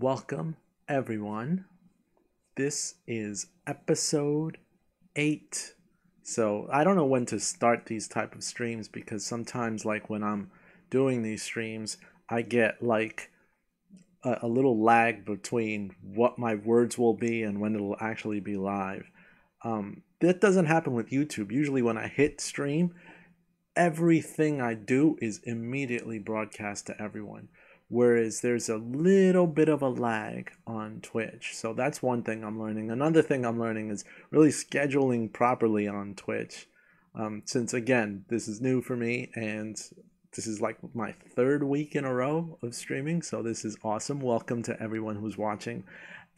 Welcome, everyone. This is episode eight. So I don't know when to start these type of streams because sometimes, like when I'm doing these streams, I get like a, a little lag between what my words will be and when it'll actually be live. Um, that doesn't happen with YouTube. Usually, when I hit stream, everything I do is immediately broadcast to everyone whereas there's a little bit of a lag on Twitch. So that's one thing I'm learning. Another thing I'm learning is really scheduling properly on Twitch. Um, since again, this is new for me and this is like my third week in a row of streaming. So this is awesome. Welcome to everyone who's watching.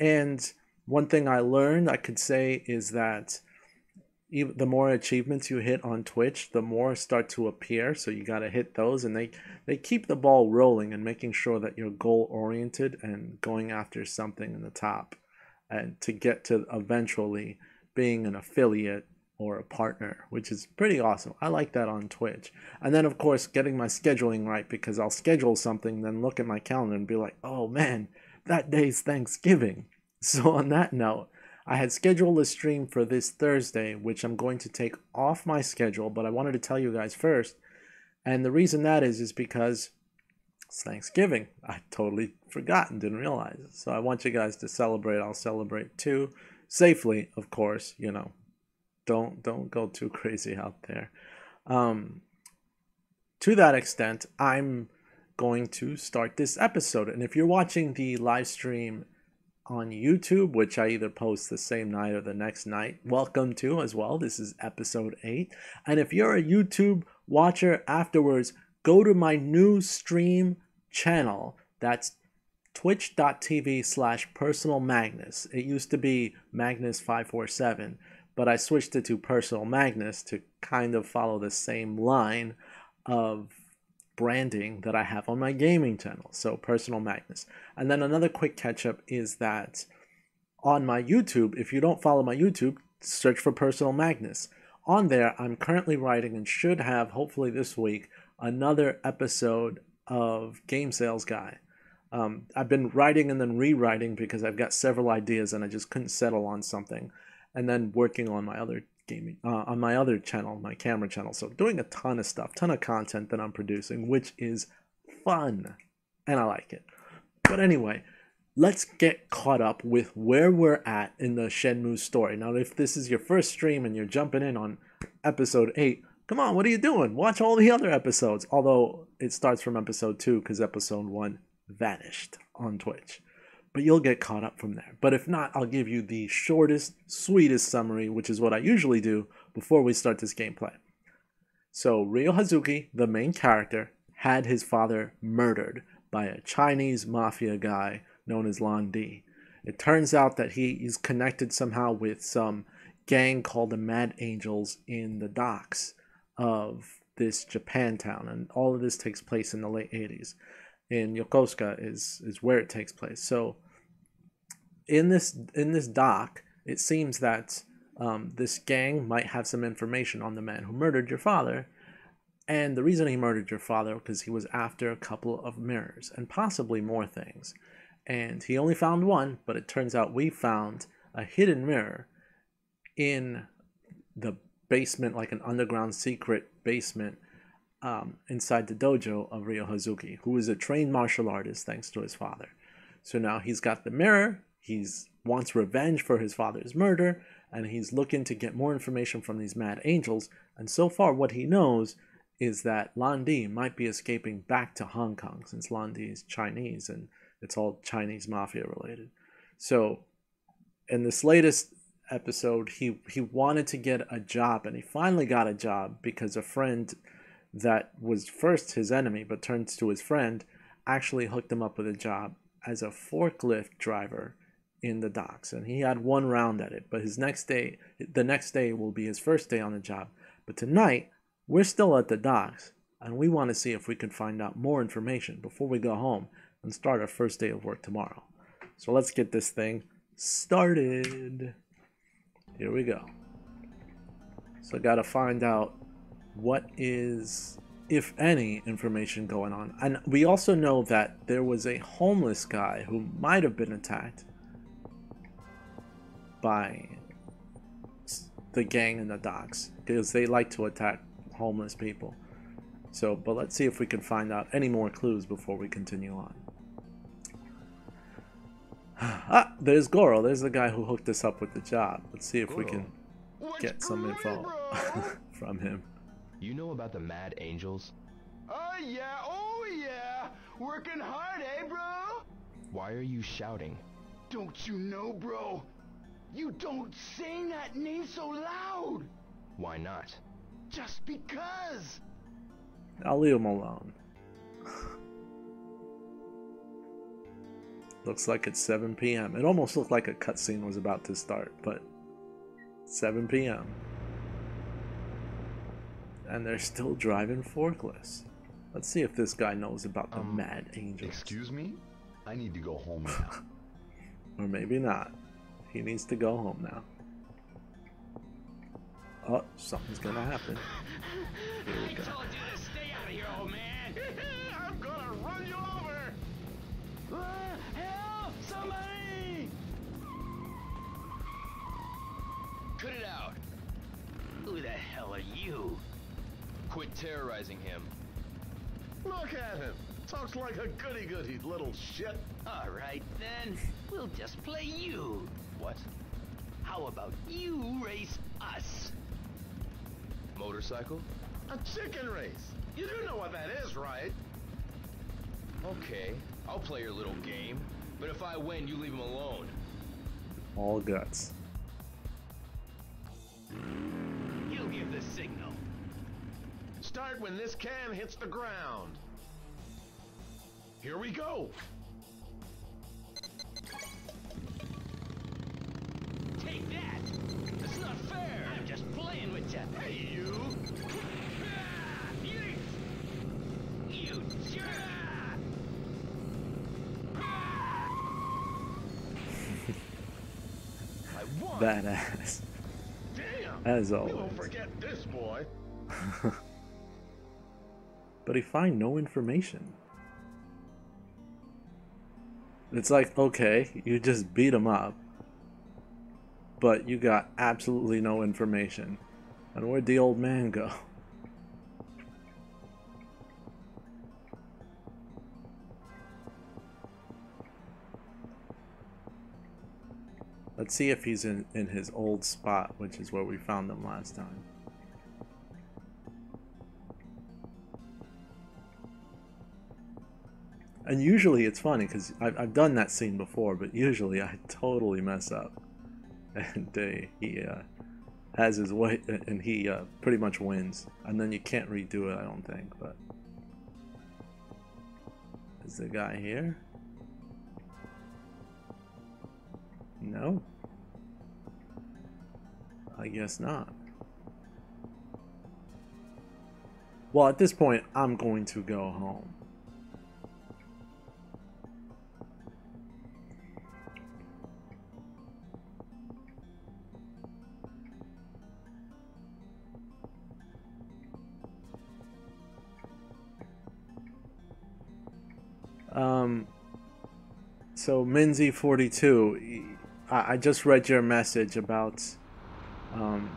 And one thing I learned I could say is that even the more achievements you hit on Twitch, the more start to appear. So you got to hit those, and they they keep the ball rolling and making sure that you're goal oriented and going after something in the top, and to get to eventually being an affiliate or a partner, which is pretty awesome. I like that on Twitch. And then of course getting my scheduling right because I'll schedule something, then look at my calendar and be like, oh man, that day's Thanksgiving. So on that note, I had scheduled a stream for this Thursday, which I'm going to take off my schedule, but I wanted to tell you guys first. And the reason that is, is because it's Thanksgiving. I totally forgot and didn't realize. So I want you guys to celebrate. I'll celebrate too. Safely, of course, you know. Don't don't go too crazy out there. Um, to that extent, I'm going to start this episode. And if you're watching the live stream on YouTube, which I either post the same night or the next night. Welcome to as well. This is episode 8. And if you're a YouTube watcher afterwards, go to my new stream channel. That's twitch.tv slash personal magnus. It used to be Magnus547, but I switched it to personal magnus to kind of follow the same line of branding that I have on my gaming channel. So Personal Magnus. And then another quick catch up is that on my YouTube, if you don't follow my YouTube, search for Personal Magnus. On there, I'm currently writing and should have, hopefully this week, another episode of Game Sales Guy. Um, I've been writing and then rewriting because I've got several ideas and I just couldn't settle on something. And then working on my other gaming uh, on my other channel, my camera channel. So doing a ton of stuff, ton of content that I'm producing, which is fun, and I like it. But anyway, let's get caught up with where we're at in the Shenmue story. Now, if this is your first stream and you're jumping in on episode eight, come on, what are you doing? Watch all the other episodes. Although it starts from episode two because episode one vanished on Twitch but you'll get caught up from there. But if not, I'll give you the shortest, sweetest summary, which is what I usually do before we start this gameplay. So, Ryo Hazuki, the main character, had his father murdered by a Chinese mafia guy known as Lan Di. It turns out that he is connected somehow with some gang called the Mad Angels in the docks of this Japantown, and all of this takes place in the late 80s in Yokosuka is is where it takes place. So in this in this dock, it seems that um, this gang might have some information on the man who murdered your father. And the reason he murdered your father because he was after a couple of mirrors and possibly more things. And he only found one, but it turns out we found a hidden mirror in the basement, like an underground secret basement um, inside the dojo of Ryo Hazuki, who is a trained martial artist thanks to his father. So now he's got the mirror, he's wants revenge for his father's murder, and he's looking to get more information from these mad angels. And so far, what he knows is that Lan Di might be escaping back to Hong Kong since Lan Di is Chinese and it's all Chinese mafia related. So, in this latest episode, he he wanted to get a job, and he finally got a job because a friend that was first his enemy but turns to his friend actually hooked him up with a job as a forklift driver in the docks. And he had one round at it but his next day the next day will be his first day on the job. But tonight we're still at the docks and we want to see if we can find out more information before we go home and start our first day of work tomorrow. So let's get this thing started. Here we go. So I got to find out what is if any, information going on. And we also know that there was a homeless guy who might have been attacked by the gang in the docks because they like to attack homeless people. So, but let's see if we can find out any more clues before we continue on. ah, there's Goro. There's the guy who hooked us up with the job. Let's see if Goro. we can get some info from him. You know about the Mad Angels? Oh yeah, oh yeah! Working hard, eh, bro? Why are you shouting? Don't you know, bro? You don't say that name so loud! Why not? Just because! I'll leave him alone. Looks like it's 7 p.m. It almost looked like a cutscene was about to start, but 7 p.m. And they're still driving forklifts. Let's see if this guy knows about the um, Mad Angels. Excuse me? I need to go home now. or maybe not. He needs to go home now. Oh, something's gonna happen. Here we go. I told you to stay out of here, old man. I'm gonna run you over. Uh, help! Somebody! Cut it out. Who the hell are you? Quit terrorizing him. Look at him. Talks like a goody-goody little shit. All right, then. We'll just play you. What? How about you race us? Motorcycle? A chicken race. You do know what that is, right? Okay, I'll play your little game. But if I win, you leave him alone. All guts. You give the signal. Start when this can hits the ground. Here we go. Take that! It's not fair! I'm just playing with you. Hey, you! You jerk! I won! Badass. Damn! As always. We won't forget this boy. but he find no information. It's like, okay, you just beat him up but you got absolutely no information. And where'd the old man go? Let's see if he's in, in his old spot, which is where we found him last time. And usually it's funny because I've, I've done that scene before, but usually I totally mess up. and uh, he uh, has his way, and he uh, pretty much wins. And then you can't redo it, I don't think. But is the guy here? No. I guess not. Well, at this point, I'm going to go home. Um, so Minzy42, I, I just read your message about um,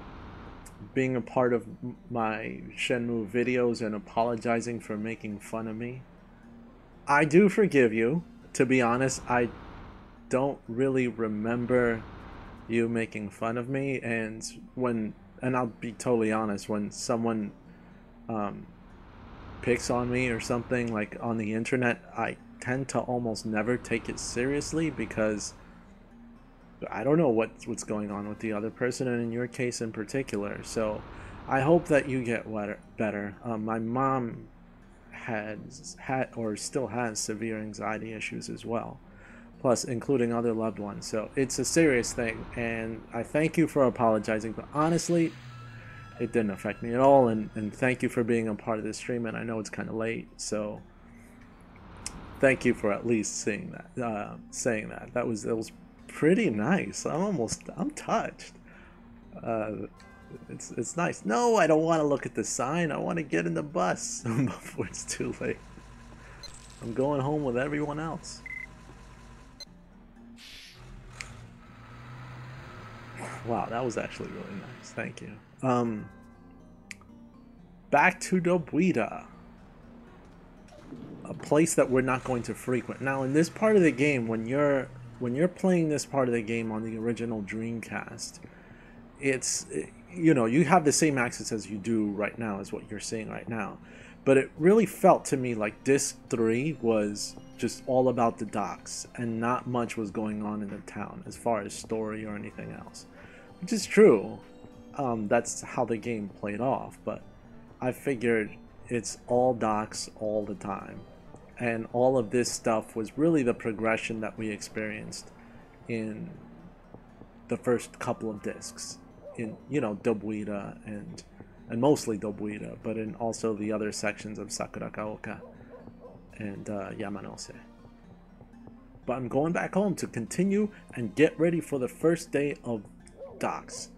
being a part of my Shenmue videos and apologizing for making fun of me. I do forgive you. To be honest, I don't really remember you making fun of me and when and I'll be totally honest when someone um, picks on me or something like on the internet I tend to almost never take it seriously because I don't know what what's going on with the other person, and in your case in particular. So I hope that you get better. Um, my mom has had or still has severe anxiety issues as well, plus including other loved ones. So it's a serious thing, and I thank you for apologizing. But honestly, it didn't affect me at all, and, and thank you for being a part of this stream. And I know it's kind of late, so thank you for at least saying that. Uh, saying that that was that was pretty nice. I'm almost I'm touched. Uh, It's it's nice. No, I don't want to look at the sign. I want to get in the bus before it's too late. I'm going home with everyone else. Wow, that was actually really nice. Thank you. Um, back to Dobuita, a place that we're not going to frequent. Now, in this part of the game, when you're when you're playing this part of the game on the original Dreamcast, it's you know you have the same access as you do right now as what you're seeing right now, but it really felt to me like disc three was just all about the docks and not much was going on in the town as far as story or anything else which is true. Um, that's how the game played off, but I figured it's all docks all the time. And all of this stuff was really the progression that we experienced in the first couple of discs. In, you know, Dobuita and and mostly Dobuita, but in also the other sections of Sakuragaoka and uh, Yamanose. But I'm going back home to continue and get ready for the first day of docks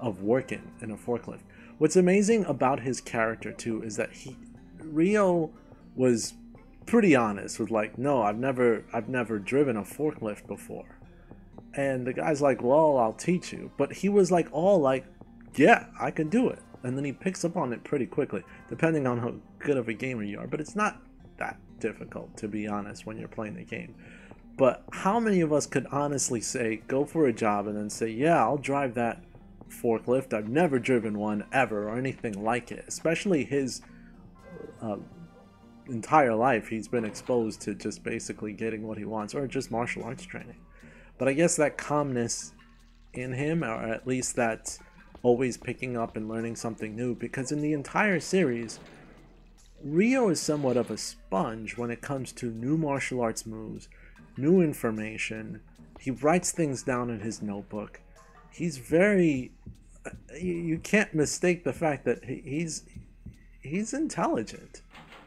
of working in a forklift. What's amazing about his character too is that he Ryo was pretty honest with like, no, I've never I've never driven a forklift before. And the guy's like, well, I'll teach you. But he was like all like, yeah, I can do it. And then he picks up on it pretty quickly, depending on how good of a gamer you are. But it's not that difficult, to be honest, when you're playing the game. But how many of us could honestly say, go for a job and then say, yeah, I'll drive that forklift. I've never driven one ever or anything like it. Especially his uh, entire life, he's been exposed to just basically getting what he wants or just martial arts training. But I guess that calmness in him, or at least that always picking up and learning something new, because in the entire series, Ryo is somewhat of a sponge when it comes to new martial arts moves new information. He writes things down in his notebook. He's very. You can't mistake the fact that he's he's intelligent.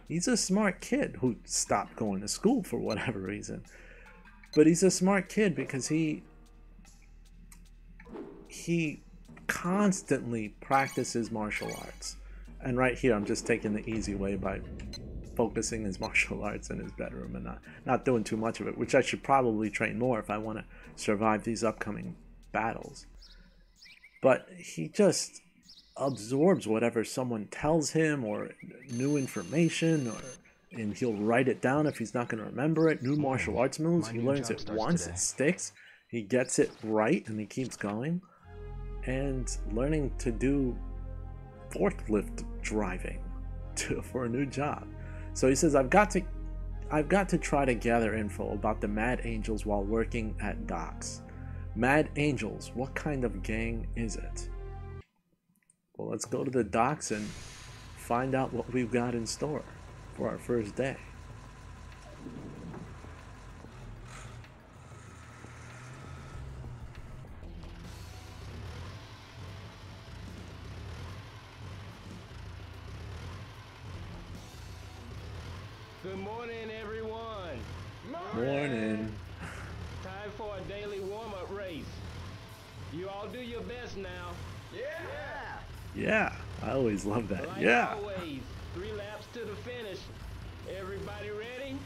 He's a smart kid who stopped going to school for whatever reason. But he's a smart kid because he he constantly practices martial arts. And right here, I'm just taking the easy way by focusing his martial arts in his bedroom and not, not doing too much of it, which I should probably train more if I want to survive these upcoming battles. But he just absorbs whatever someone tells him or new information or and he'll write it down if he's not going to remember it. New martial arts moves, he learns it once, today. it sticks. He gets it right and he keeps going. And learning to do forklift driving to, for a new job. So he says, I've got to I've got to try to gather info about the Mad Angels while working at docks. Mad Angels, what kind of gang is it? Well, let's go to the docks and find out what we've got in store for our first day. Do your best now. Yeah. Yeah, I always love that. Like yeah. always, three laps to the finish. Everybody ready?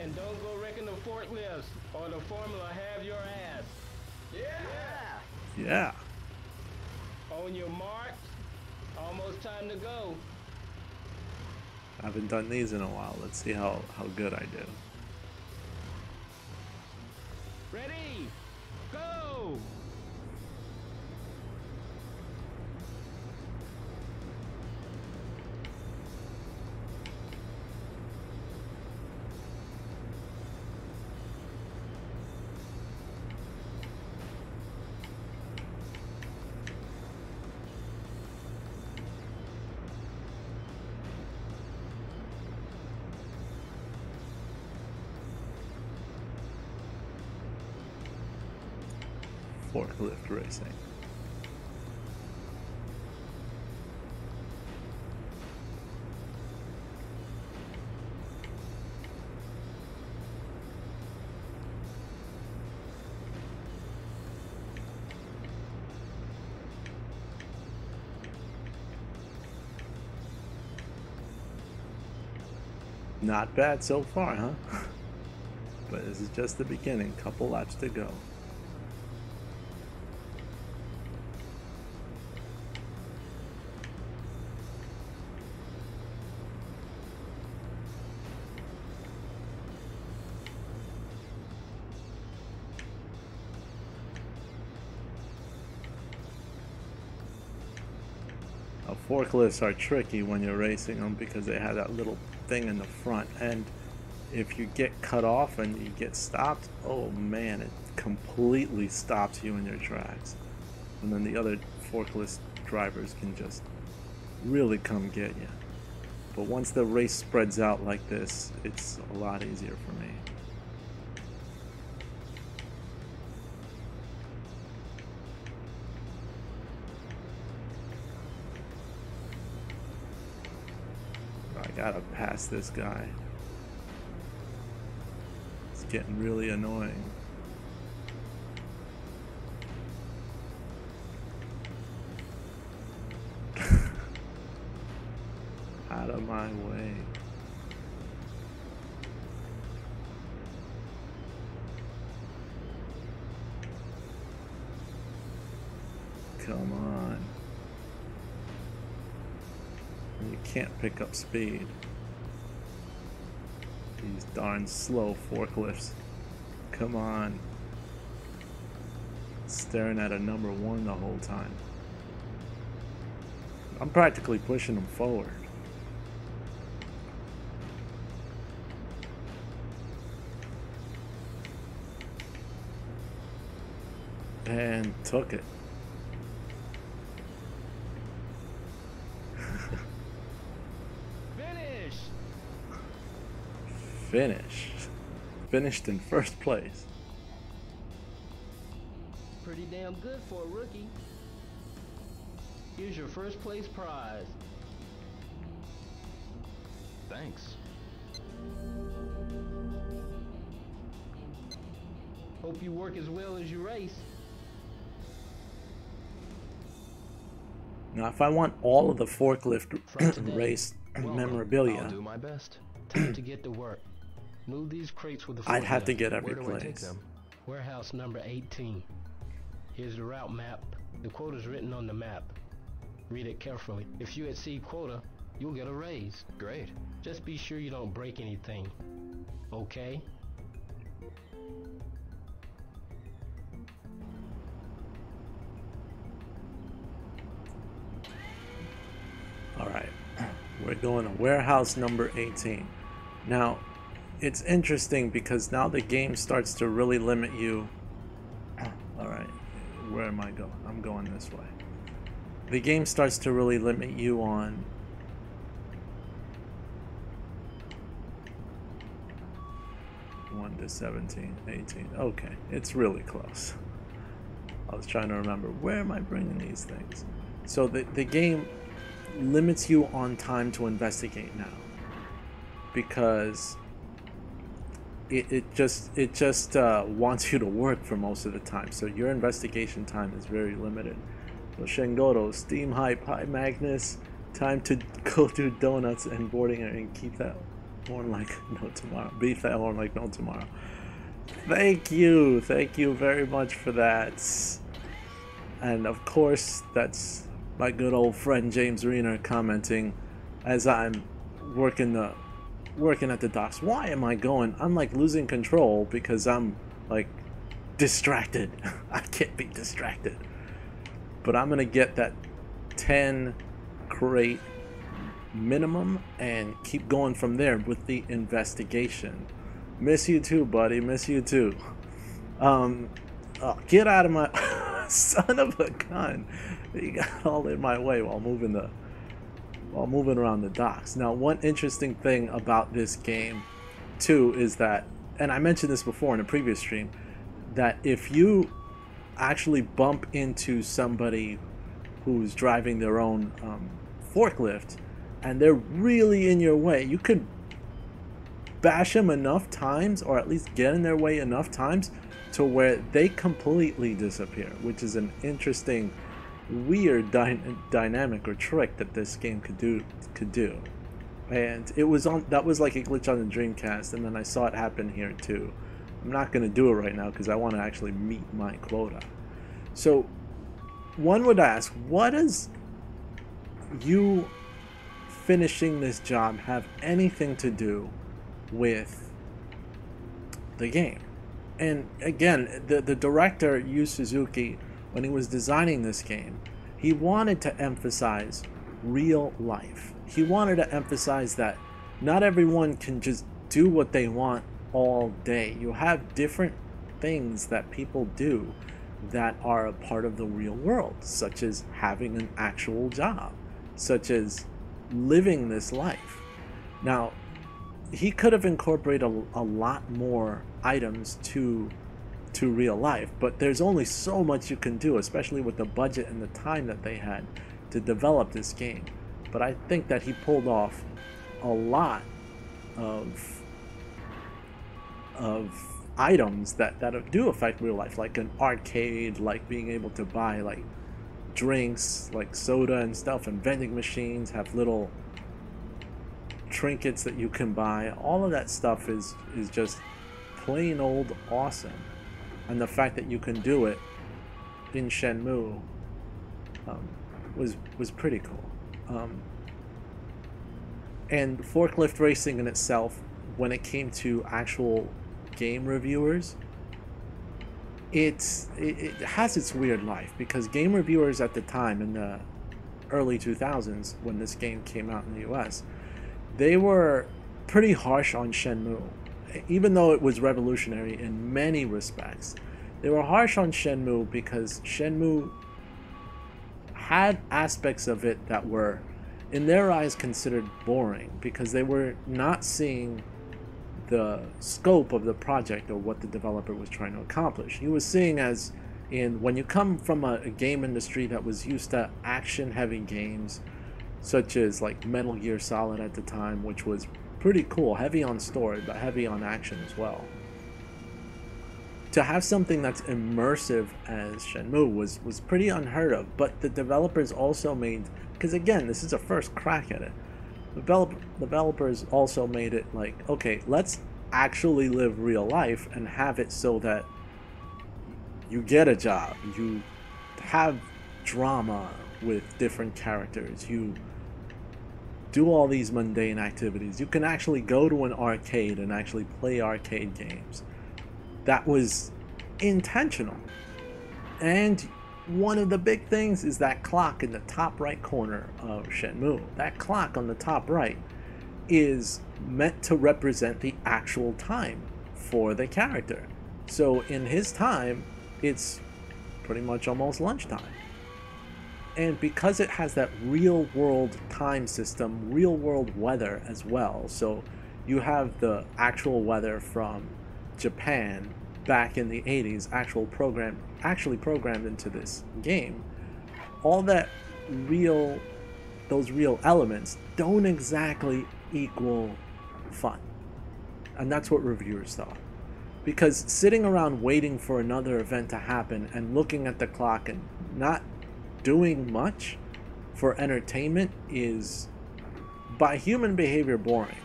And don't go wrecking the forklifts, or the formula have your ass. Yeah. Yeah. On your mark, almost time to go. I haven't done these in a while. Let's see how, how good I do. Ready? Not bad so far, huh? but this is just the beginning. Couple laps to go. forklifts are tricky when you're racing them because they have that little thing in the front and if you get cut off and you get stopped oh man it completely stops you in your tracks. And then the other forklift drivers can just really come get you but once the race spreads out like this it's a lot easier for me gotta this guy. It's getting really annoying. Out of my way. Come on. You can't pick up speed. Darn slow forklifts. Come on. Staring at a number one the whole time. I'm practically pushing them forward. And took it. Finished. Finished in first place. Pretty damn good for a rookie. Here's your first place prize. Thanks. Hope you work as well as you race. Now, if I want all of the forklift race memorabilia, I'll do my best. Time to get to work. Move these crates with the I'd have to get every Where do place. I take them? Warehouse number 18. Here's the route map. The quota's written on the map. Read it carefully. If you exceed quota, you'll get a raise. Great. Just be sure you don't break anything. Okay? All right, we're going to warehouse number 18. Now, it's interesting because now the game starts to really limit you. All right, where am I going? I'm going this way. The game starts to really limit you on one to 17, 18. Okay, it's really close. I was trying to remember where am I bringing these things. So the the game limits you on time to investigate now because it, it just it just uh, wants you to work for most of the time. So your investigation time is very limited. So Shengoro, Steam Hype, Hi Magnus, time to go do donuts and boarding and keep that horn like no tomorrow. Beat that horn like no tomorrow. Thank you, thank you very much for that. And of course, that's my good old friend James Reiner commenting as I'm working the working at the docks. Why am I going? I'm like losing control because I'm like distracted. I can't be distracted. But I'm gonna get that 10 crate minimum and keep going from there with the investigation. Miss you too, buddy. Miss you too. Um, oh, get out of my son of a gun. You got all in my way while moving the while moving around the docks. Now, one interesting thing about this game, too, is that, and I mentioned this before in a previous stream, that if you actually bump into somebody who's driving their own um, forklift and they're really in your way, you could bash them enough times or at least get in their way enough times to where they completely disappear, which is an interesting weird dy dynamic or trick that this game could do could do. and it was on that was like a glitch on the Dreamcast, and then I saw it happen here too. I'm not gonna do it right now because I want to actually meet my quota. So, one would ask, what does you finishing this job have anything to do with the game? And again, the the director Yu Suzuki, when he was designing this game, he wanted to emphasize real life. He wanted to emphasize that not everyone can just do what they want all day. You have different things that people do that are a part of the real world, such as having an actual job, such as living this life. Now, he could have incorporated a, a lot more items to to real life, but there's only so much you can do, especially with the budget and the time that they had to develop this game. But I think that he pulled off a lot of of items that, that do affect real life, like an arcade, like being able to buy like drinks, like soda and stuff, and vending machines have little trinkets that you can buy. All of that stuff is is just plain old awesome, and the fact that you can do it in Shenmue um, was was pretty cool. Um, and forklift racing in itself, when it came to actual game reviewers, it's it, it has its weird life because game reviewers at the time in the early 2000s when this game came out in the US, they were pretty harsh on Shenmue. Even though it was revolutionary in many respects, they were harsh on Shenmue because Shenmue had aspects of it that were, in their eyes, considered boring because they were not seeing the scope of the project or what the developer was trying to accomplish. He was seeing as in when you come from a, a game industry that was used to action heavy games, such as like Metal Gear Solid at the time, which was pretty cool, heavy on story, but heavy on action as well. To have something that's immersive as Shenmue was, was pretty unheard of, but the developers also made, because again, this is a first crack at it, develop, developers also made it like, okay, let's actually live real life and have it so that you get a job, you have drama with different characters, you do all these mundane activities. You can actually go to an arcade and actually play arcade games. That was intentional. And one of the big things is that clock in the top right corner of Shenmue. That clock on the top right is meant to represent the actual time for the character. So in his time, it's pretty much almost lunchtime. And because it has that real world time system, real world weather as well, so you have the actual weather from Japan back in the 80s, actual program actually programmed into this game. All that real those real elements don't exactly equal fun. And that's what reviewers thought. Because sitting around waiting for another event to happen and looking at the clock and not doing much for entertainment is, by human behavior, boring.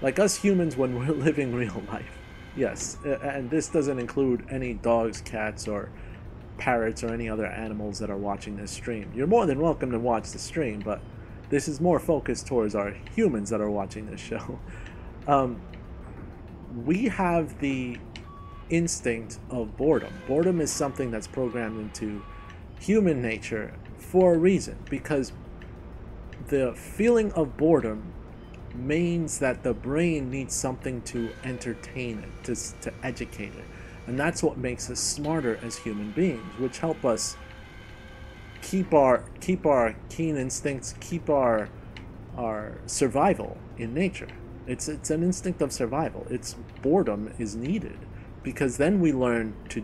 Like us humans when we're living real life. Yes, and this doesn't include any dogs, cats, or parrots, or any other animals that are watching this stream. You're more than welcome to watch the stream, but this is more focused towards our humans that are watching this show. Um, we have the instinct of boredom. Boredom is something that's programmed into human nature for a reason because the feeling of boredom means that the brain needs something to entertain it, to, to educate it. And that's what makes us smarter as human beings, which help us keep our keep our keen instincts, keep our our survival in nature. It's it's an instinct of survival. It's boredom is needed because then we learn to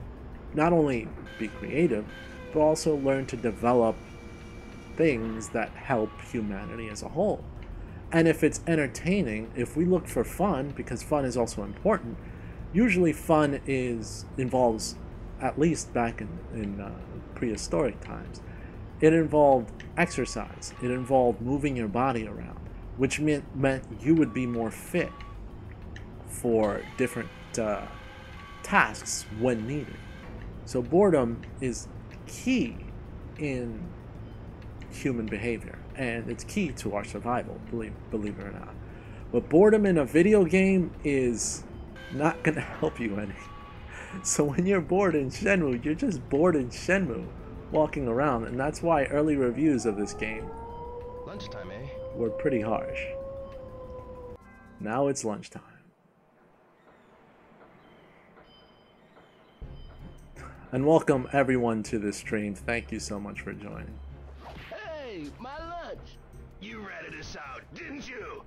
not only be creative, but also learn to develop things that help humanity as a whole. And if it's entertaining, if we look for fun, because fun is also important, usually fun is involves, at least back in, in uh, prehistoric times, it involved exercise. It involved moving your body around, which meant meant you would be more fit for different uh, tasks when needed. So boredom is key in human behavior, and it's key to our survival. Believe believe it or not. But boredom in a video game is not gonna help you any. So when you're bored in Shenmue, you're just bored in Shenmue, walking around, and that's why early reviews of this game Lunchtime, eh? were pretty harsh. Now it's lunchtime. And welcome everyone to the stream. Thank you so much for joining. Hey, my lunch! You ratted us out, didn't you?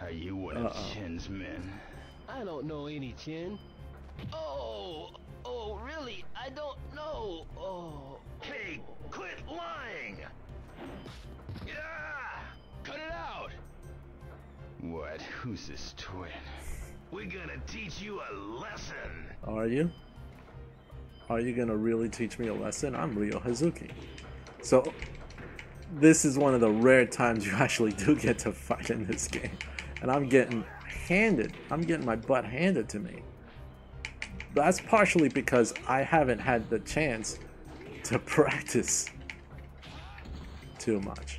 Are you one Uh-oh. of Chin's men? I don't know any Chin. Oh, oh, really? I don't know. Oh. Hey, quit lying! Yeah! Cut it out! What? Who's this twin? We're gonna teach you a lesson. Are you? Are you gonna really teach me a lesson? I'm Ryo Hazuki. So, this is one of the rare times you actually do get to fight in this game. And I'm getting handed, I'm getting my butt handed to me. That's partially because I haven't had the chance to practice too much.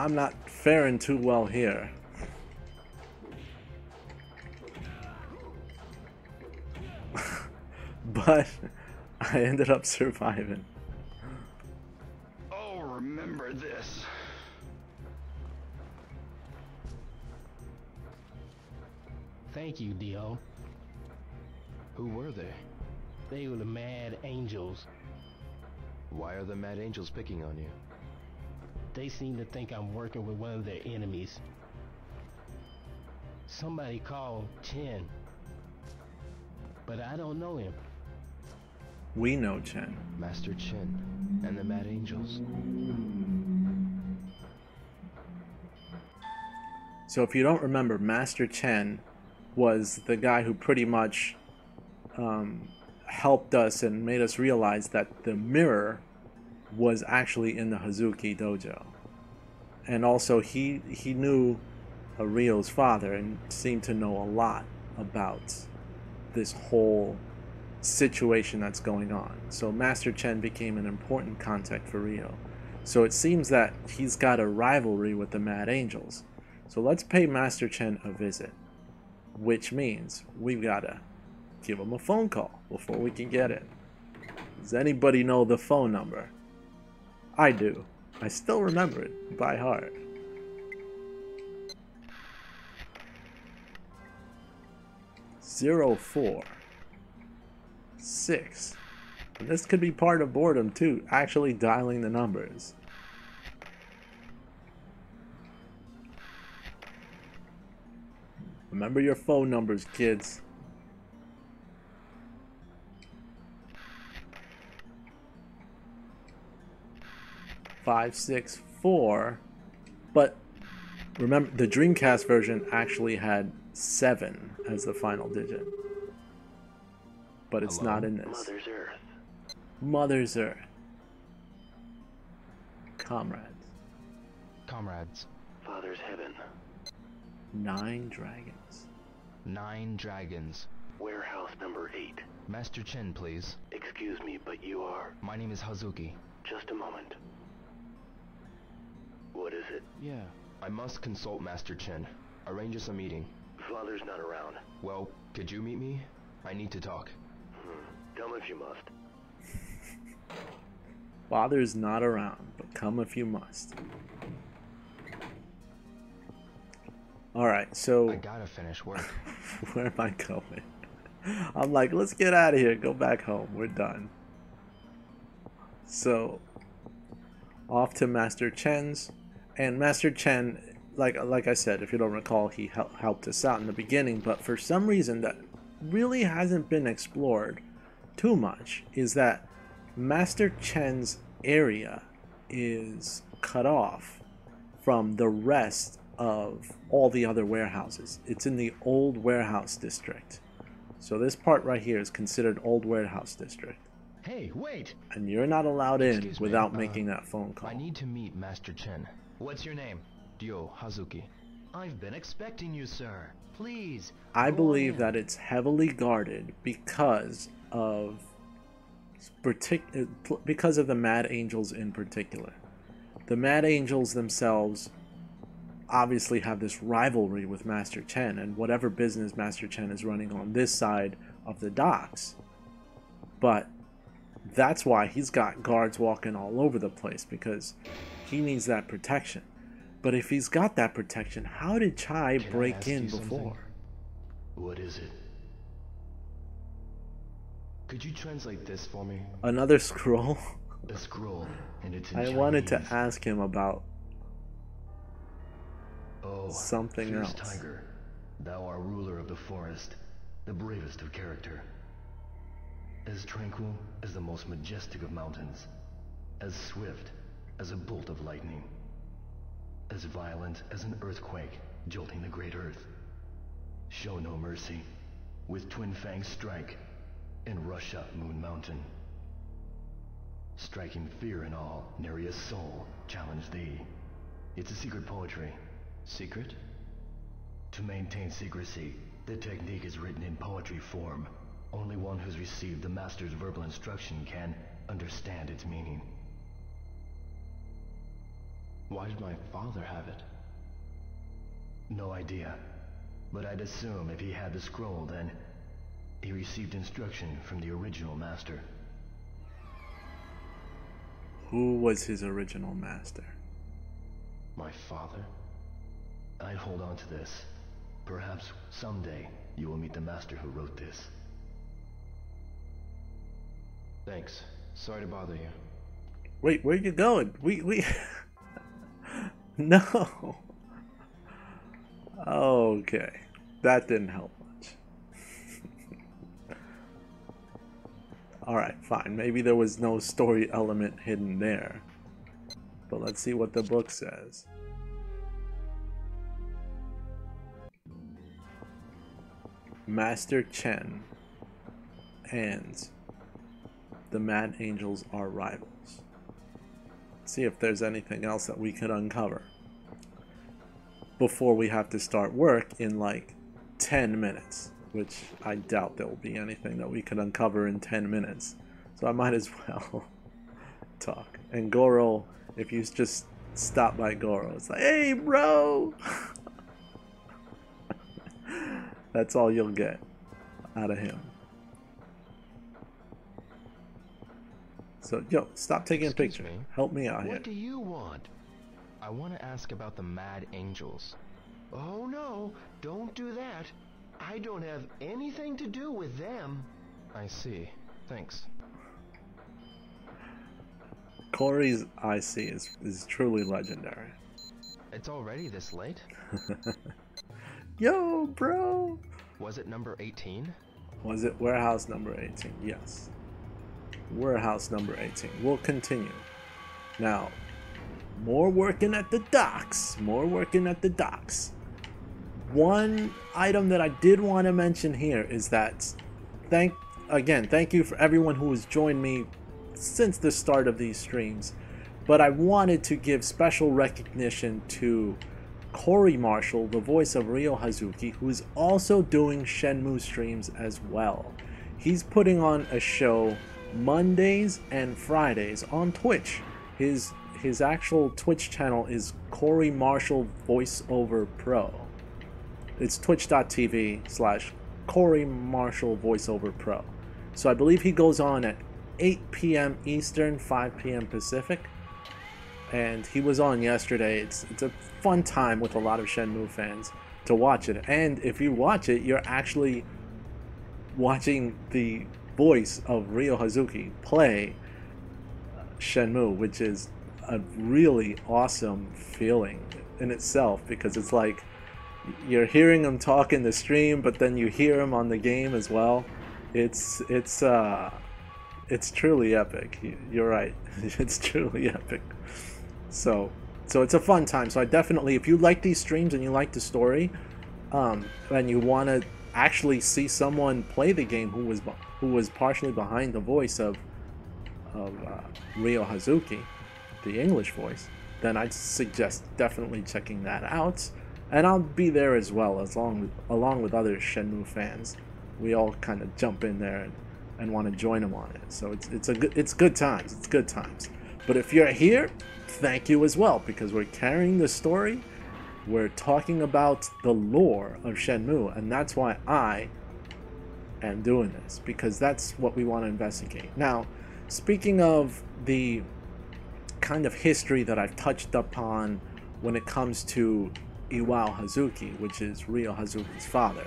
I'm not faring too well here. but I ended up surviving. Oh, remember this. Thank you, Dio. Who were they? They were the Mad Angels. Why are the Mad Angels picking on you? They seem to think I'm working with one of their enemies. Somebody called Chin. But I don't know him. We know Chen. Master Chen and the Mad Angels. So if you don't remember, Master Chen was the guy who pretty much um, helped us and made us realize that the mirror was actually in the Hazuki dojo. And also he he knew Ryo's father and seemed to know a lot about this whole situation that's going on. So Master Chen became an important contact for Ryo. So it seems that he's got a rivalry with the Mad Angels. So let's pay Master Chen a visit. Which means we've gotta give him a phone call before we can get in. Does anybody know the phone number? I do. I still remember it by heart. Zero four six. And this could be part of boredom too, actually dialing the numbers. Remember your phone numbers, kids. Five, six, four. But remember, the Dreamcast version actually had seven as the final digit. But it's Hello? not in this. Mother's Earth. Mother's Earth. Comrades. Comrades, Father's Heaven. Nine dragons. nine dragons. Warehouse number 8. Master Chen, please. Excuse me, but you are. My name is Hazuki. Just a moment. What is it? Yeah. I must consult Master Chen. Arrange us a meeting. Father's not around. Well, could you meet me? I need to talk. Hmm. Come if you must. Father's not around, but come if you must. Alright, so I gotta finish work. where am I going? I'm like, let's get out of here. Go back home. We're done. So, off to Master Chen's, and Master Chen, like like I said, if you don't recall, he hel- helped us out in the beginning, but for some reason that really hasn't been explored too much is that Master Chen's area is cut off from the rest of all the other warehouses. It's in the old warehouse district. So this part right here is considered old warehouse district. Hey, wait! And you're not allowed in Excuse me, without uh, making that phone call. I need to meet Master Chen. What's your name? Ryo Hazuki. I've been expecting you, sir. Please. I believe in. that it's heavily guarded because of partic- because of the Mad Angels in particular. The Mad Angels themselves obviously have this rivalry with Master Chen and whatever business Master Chen is running on this side of the docks. But that's why he's got guards walking all over the place because he needs that protection. But if he's got that protection, how did Chai Can break in before? What is it? Could you translate this for me? Another scroll? A scroll, and it's in I wanted to ask him about Oh, something else. tiger, thou art ruler of the forest, the bravest of character. As tranquil as the most majestic of mountains, as swift as a bolt of lightning, as violent as an earthquake jolting the great earth. Show no mercy, with twin fangs strike, and rush up Moon Mountain. Striking fear in all, a soul challenge thee. It's a secret poetry. Secret? To maintain secrecy, the technique is written in poetry form. Only one who's received the master's verbal instruction can understand its meaning. Why did my father have it? No idea. But I'd assume if he had the scroll, then he received instruction from the original master. who was his original master. My father? I'd hold on to this. Perhaps someday you will meet the master who wrote this. Thanks. Sorry to bother you. Wait, where are you going? We we No. Okay. That didn't help much. Alright, fine. Maybe there was no story element hidden there. But let's see what the book says. Master Chen and the Mad Angels are rivals. See if there's anything else that we could uncover before we have to start work in like 10 minutes, which I doubt there will be anything that we could uncover in 10 minutes. So I might as well talk. And Goro, if you just stop by Goro, it's like, hey, bro! That's all you'll get out of him. So, yo, stop taking Excuse picture. me? Help me out here. What do you want? I want to ask about the Mad Angels. Oh no, don't do that. I don't have anything to do with them. I see. Thanks. Corey's IC is, is truly legendary. It's already this late? Yo, bro! Was it number 18? Was it warehouse number 18? Yes. Warehouse number 18. We'll continue. Now, more working at the docks. More working at the docks. One item that I did want to mention here is that thank again, thank you for everyone who has joined me since the start of these streams. But I wanted to give special recognition to Corey Marshall, the voice of Ryo Hazuki, who is also doing Shenmue streams as well. He's putting on a show Mondays and Fridays on Twitch. His his actual Twitch channel is Corey Marshall Voiceover Pro. It's twitch.tv slash Corey Marshall Voiceover Pro. So I believe he goes on at 8 p.m. Eastern, 5 p.m. Pacific. And he was on yesterday. It's it's a fun time with a lot of Shenmue fans to watch it. And if you watch it, you're actually watching the voice of Ryo Hazuki play Shenmue, which is a really awesome feeling in itself because it's like you're hearing him talk in the stream, but then you hear him on the game as well. It's it's uh it's truly epic. You- You're right. It's truly epic. So, so it's a fun time. So I definitely, if you like these streams and you like the story, um, and you want to actually see someone play the game who was who was partially behind the voice of of uh, Ryo Hazuki, the English voice, then I'd suggest definitely checking that out. And I'll be there as well, as long along with other Shenmue fans. We all kind of jump in there and, and want to join them on it. So it's it's a good it's good times. It's good times. But if you're here, thank you as well because we're carrying the story. We're talking about the lore of Shenmue, and that's why I am doing this because that's what we want to investigate. Now, speaking of the kind of history that I've touched upon when it comes to Iwao Hazuki, which is Ryo Hazuki's father.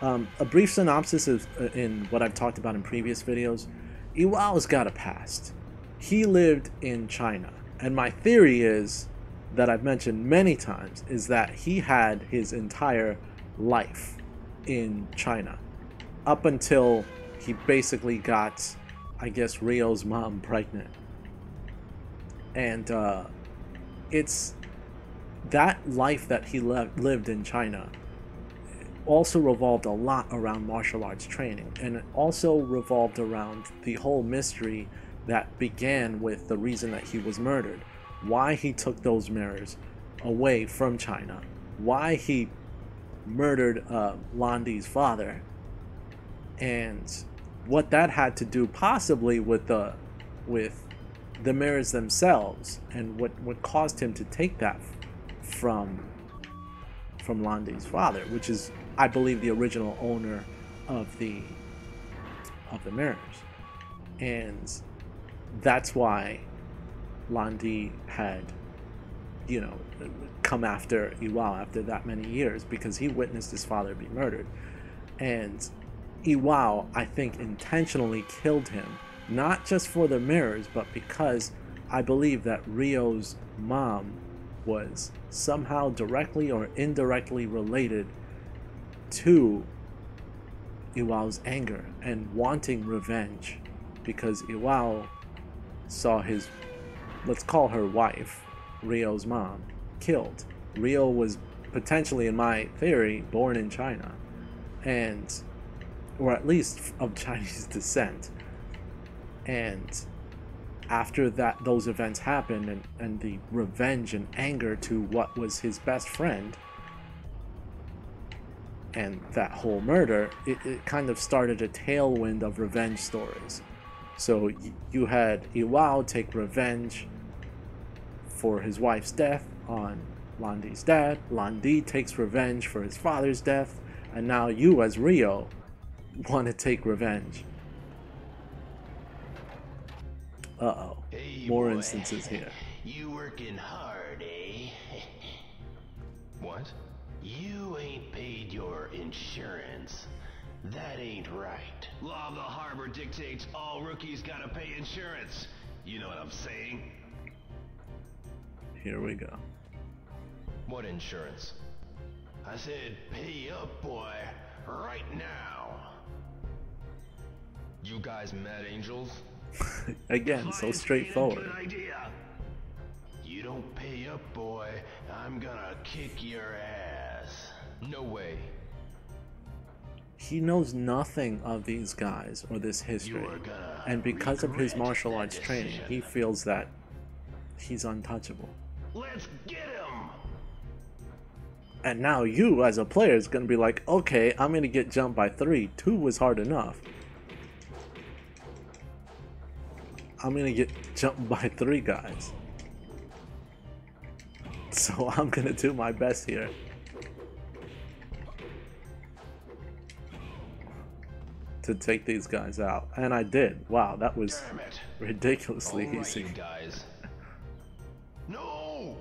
Um, a brief synopsis of uh, in what I've talked about in previous videos. Iwao's got a past. He lived in China, and my theory is that I've mentioned many times is that he had his entire life in China up until he basically got, I guess, Ryo's mom pregnant. And uh, it's that life that he le- lived in China also revolved a lot around martial arts training and it also revolved around the whole mystery that began with the reason that he was murdered. Why he took those mirrors away from China. Why he murdered uh, Lan Di's father. And what that had to do possibly with the with the mirrors themselves and what what caused him to take that from from Lan Di's father, which is I believe the original owner of the of the mirrors. And that's why Lan Di had you know come after Iwao after that many years because he witnessed his father be murdered. And Iwao, I think, intentionally killed him, not just for the mirrors, but because I believe that Ryo's mom was somehow directly or indirectly related to Iwao's anger and wanting revenge because Iwao saw his, let's call her wife, Ryo's mom, killed. Ryo was potentially, in my theory, born in China, and, or at least of Chinese descent. And after that those events happened and, and the revenge and anger to what was his best friend and that whole murder it, it kind of started a tailwind of revenge stories. So you had Iwao take revenge for his wife's death on Lan Di's dad. Lan Di takes revenge for his father's death. And now you as Ryo want to take revenge uh-oh Hey, more boy. instances here. You working hard, eh? what? You ain't paid your insurance. That ain't right. Law of the harbor dictates all rookies gotta pay insurance. You know what I'm saying? Here we go. What insurance? I said, pay up, boy, right now. You guys mad angels? Again, so straightforward. You don't pay up, boy, I'm gonna kick your ass. No way. He knows nothing of these guys or this history. You are gonna And because of his martial arts training, decision. he feels that he's untouchable. Let's get him! And now you, as a player, is going to be like, okay, I'm going to get jumped by three. Two was hard enough. I'm going to get jumped by three guys. So I'm going to do my best here. To take these guys out. And I did. Wow, that was ridiculously right, easy. guys. No!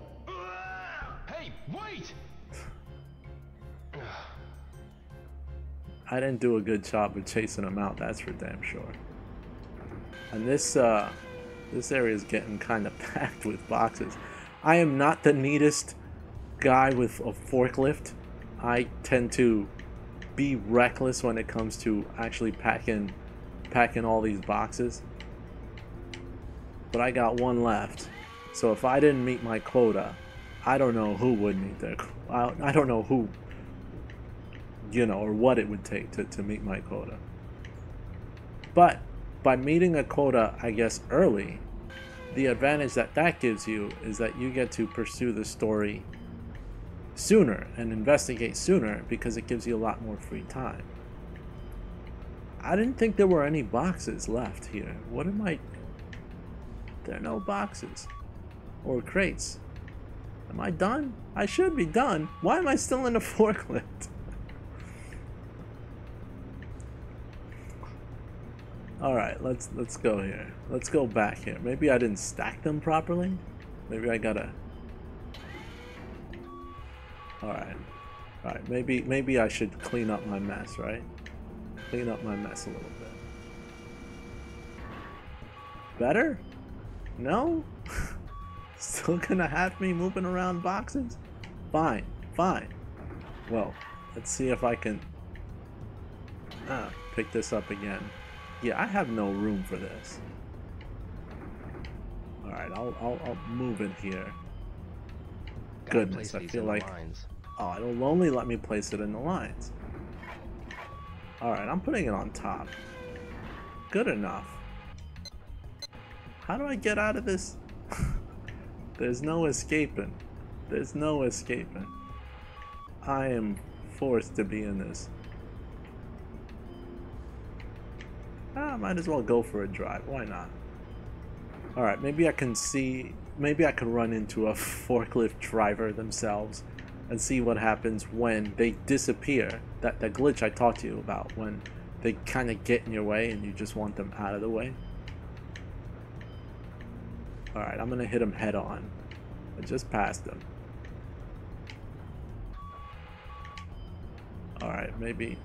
Hey, wait! I didn't do a good job of chasing them out, that's for damn sure. And this uh this area is getting kind of packed with boxes. I am not the neatest guy with a forklift. I tend to be reckless when it comes to actually packing packing all these boxes. But I got one left. So if I didn't meet my quota, I don't know who would meet their. I, I don't know who. You know, or what it would take to, to meet my quota. But by meeting a quota, I guess, early, the advantage that that gives you is that you get to pursue the story sooner and investigate sooner because it gives you a lot more free time. I didn't think there were any boxes left here. What am I... There are no boxes. Or crates. Am I done? I should be done. Why am I still in a forklift? Alright, let's let's go here. Let's go back here. Maybe I didn't stack them properly? Maybe I gotta Alright. Alright, maybe maybe I should clean up my mess, right? Clean up my mess a little bit. Better? No? Still gonna have me moving around boxes? Fine, fine. Well, let's see if I can ah, pick this up again. Yeah, I have no room for this. Alright, I'll, I'll, I'll move it here. Gotta Goodness, I feel like- lines. Oh, it'll only let me place it in the lines. Alright, I'm putting it on top. Good enough. How do I get out of this? There's no escaping. There's no escaping. I am forced to be in this. Ah, might as well go for a drive. Why not? Alright, maybe I can see... Maybe I can run into a forklift driver themselves and see what happens when they disappear. That, that glitch I talked to you about, when they kind of get in your way and you just want them out of the way. Alright, I'm gonna hit them head on. I just passed them. Alright, maybe...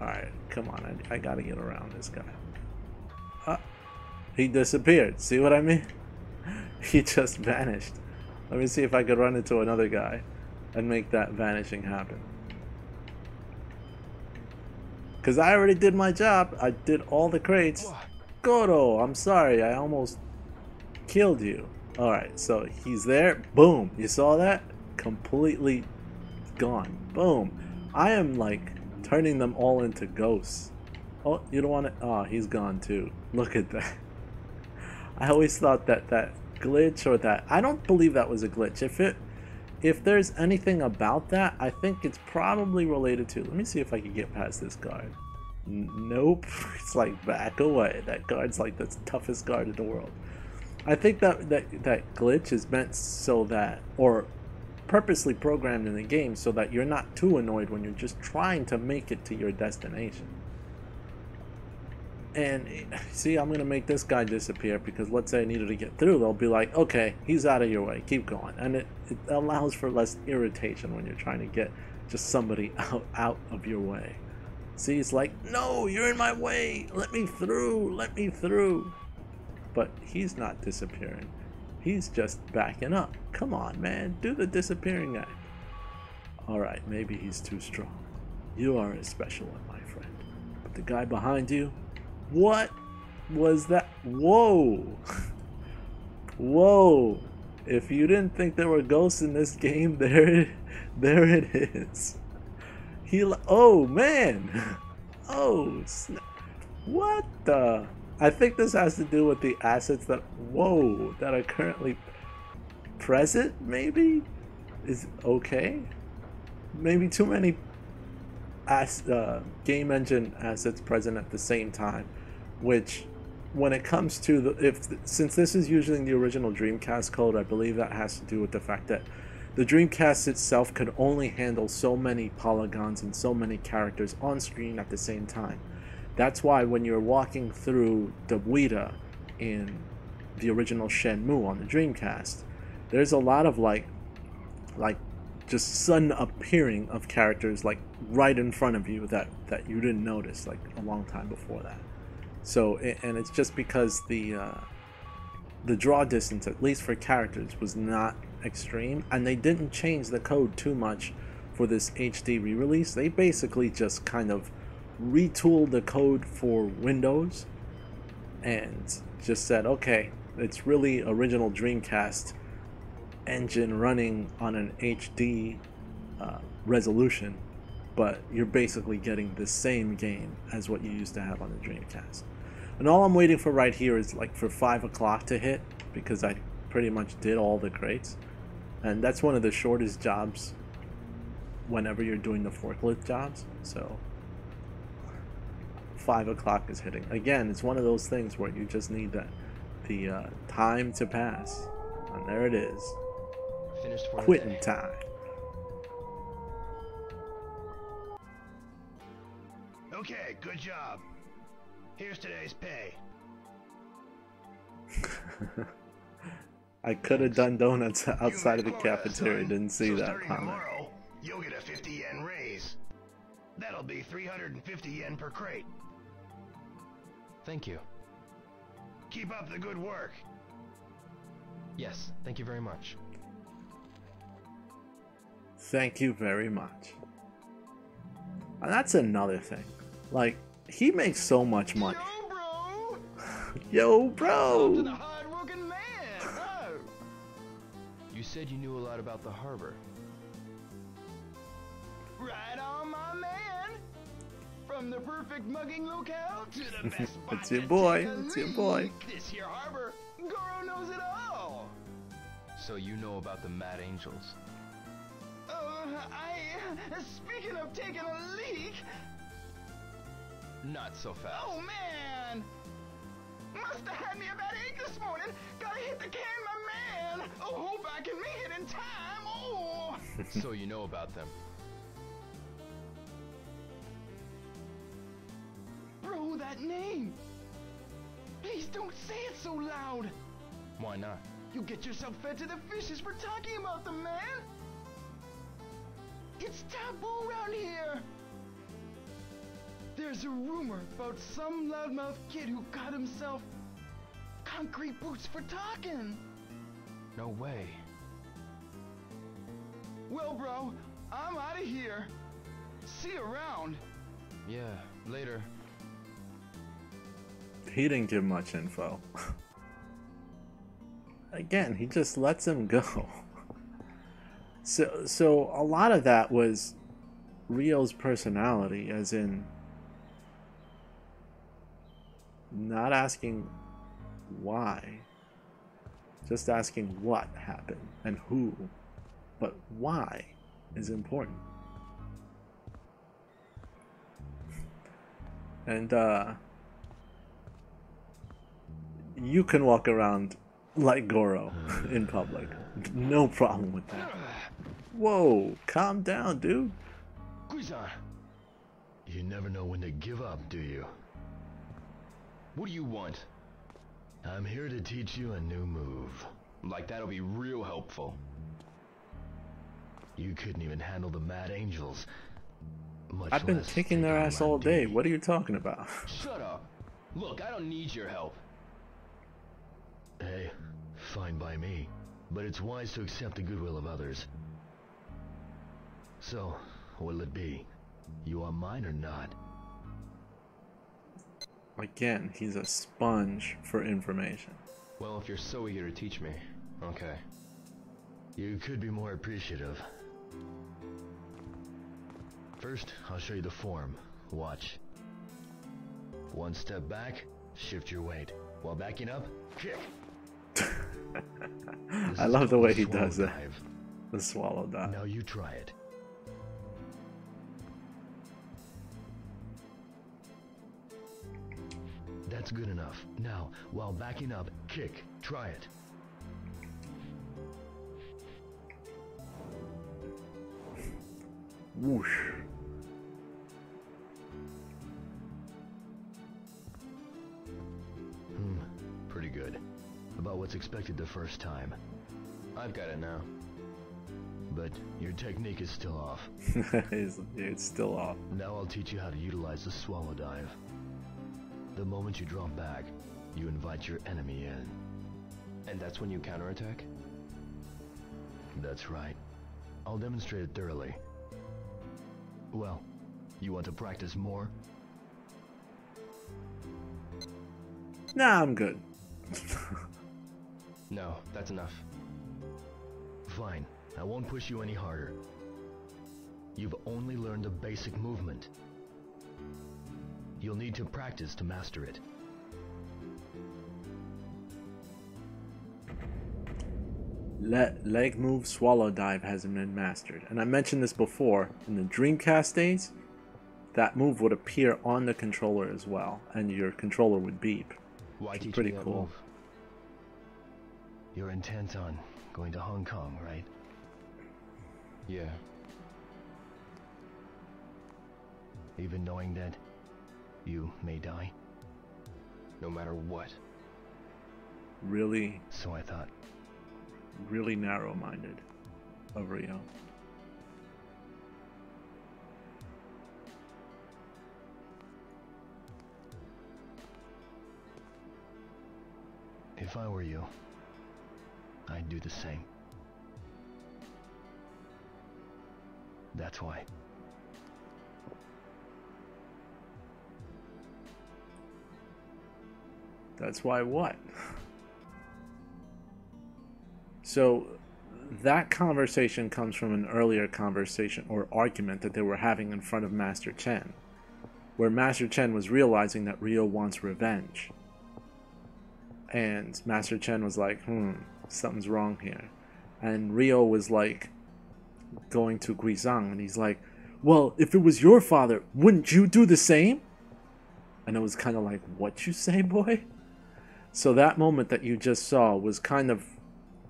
Alright, come on, I, I gotta get around this guy. Ah, he disappeared, see what I mean? he just vanished. Let me see if I could run into another guy and make that vanishing happen. Because I already did my job. I did all the crates. Goro, I'm sorry. I almost killed you. Alright, so he's there. Boom. You saw that? Completely gone. Boom. I am like turning them all into ghosts. Oh, you don't want to... Oh, he's gone too. Look at that. I always thought that that glitch or that... I don't believe that was a glitch. If it... If there's anything about that, I think it's probably related to... Let me see if I can get past this guard. Nope. It's like back away. That guard's like the toughest guard in the world. I think that that that glitch is meant so that, or purposely programmed in the game so that you're not too annoyed when you're just trying to make it to your destination. And see, I'm gonna make this guy disappear because let's say I needed to get through, they'll be like, okay, he's out of your way, keep going, and it, it allows for less irritation when you're trying to get just somebody out out of your way. See, it's like, no, you're in my way, let me through, let me through. But he's not disappearing. He's just backing up. Come on, man. Do the disappearing act. Alright, maybe he's too strong. You are a special one, my friend. But the guy behind you? What was that? Whoa! Whoa! If you didn't think there were ghosts in this game, there it, there it is. He, oh man! Oh, snap. what the? I think this has to do with the assets that, whoa, that are currently present, maybe? Is okay? Maybe too many as, uh, game engine assets present at the same time, which when it comes to the if since this is using the original Dreamcast code, I believe that has to do with the fact that the Dreamcast itself could only handle so many polygons and so many characters on screen at the same time. That's why when you're walking through Dobuita in the original Shenmue on the Dreamcast, there's a lot of like like just sudden appearing of characters like right in front of you that that you didn't notice like a long time before that. So and it's just because the uh, the draw distance, at least for characters, was not extreme, and they didn't change the code too much for this HD re-release. They basically just kind of retooled the code for Windows and just said, okay, it's really original Dreamcast engine running on an HD uh, resolution, but you're basically getting the same game as what you used to have on the Dreamcast. And all I'm waiting for right here is like for 5 o'clock to hit because I pretty much did all the crates. And that's one of the shortest jobs whenever you're doing the forklift jobs. So 5 o'clock is hitting. Again, it's one of those things where you just need that the uh, time to pass. And there it is. Finished for the Quitting day. time. Okay, good job. Here's today's pay. I could have done donuts outside of the cafeteria. Didn't see so that starting comment. tomorrow, you'll get a 50 yen raise. That'll be 350 yen per crate. Thank you. Keep up the good work. Yes, thank you very much. Thank you very much. And that's another thing. Like, he makes so much money. bro! Yo, bro! Oh. You said you knew a lot about the harbor. From the perfect mugging locale to the best spot It's your boy, it's your boy. This here harbor, Goro knows it all! So you know about the Mad Angels. Uh, I... Speaking of taking a leak... Not so fast. Oh, man! Must have had me a bad egg this morning. Gotta hit the can, my man! Oh, hope I can make it in time! Oh! so you know about them. That name! Please don't say it so loud! Why not? You get yourself fed to the fishes for talking about them, man! It's taboo around here! There's a rumor about some loudmouth kid who got himself concrete boots for talking. No way. Well, bro, I'm out of here. See you around. Yeah, later. He didn't give much info. Again, he just lets him go. So, so a lot of that was Ryo's personality, as in not asking why, just asking what happened and who, but why is important. And uh you can walk around like Goro hmm. in public. No problem with that. Whoa, calm down, dude. Guizhang, You never know when to give up, do you? what do you want? I'm here to teach you a new move. Like that'll be real helpful. You couldn't even handle the Mad Angels. Much I've been kicking their ass all day. duty. What are you talking about? Shut up. Look, I don't need your help. Hey, fine by me. But it's wise to accept the goodwill of others. So, what'll it be? You are mine or not? Again, he's a sponge for information. Well, if you're so eager to teach me, okay. You could be more appreciative. First, I'll show you the form. Watch. One step back, shift your weight. While backing up, kick. I love the way he does that. dive. The swallow dive. Now you try it. That's good enough. Now, while backing up, kick. Try it. Whoosh. Hmm, pretty good. About what's expected the first time. I've got it now. But your technique is still off. it's, it's still off. Now I'll teach you how to utilize the swallow dive. The moment you drop back, you invite your enemy in. And that's when you counterattack? That's right. I'll demonstrate it thoroughly. Well, you want to practice more? Nah, I'm good. No, that's enough. Fine, I won't push you any harder. You've only learned the basic movement. You'll need to practice to master it. Le- leg move swallow dive hasn't been mastered. And I mentioned this before in the Dreamcast days, that move would appear on the controller as well, and your controller would beep. Why teach Pretty cool. move? You're intent on going to Hong Kong, right? Yeah. Even knowing that you may die? No matter what. Really, So I thought. really narrow minded of Ryo. If I were you, I'd do the same. That's why. That's why what? So that conversation comes from an earlier conversation or argument that they were having in front of Master Chen, where Master Chen was realizing that Ryo wants revenge. And Master Chen was like, hmm, something's wrong here. And Ryo was like going to Guizhang and he's like, well, if it was your father, wouldn't you do the same? And it was kind of like, what you say, boy? So that moment that you just saw was kind of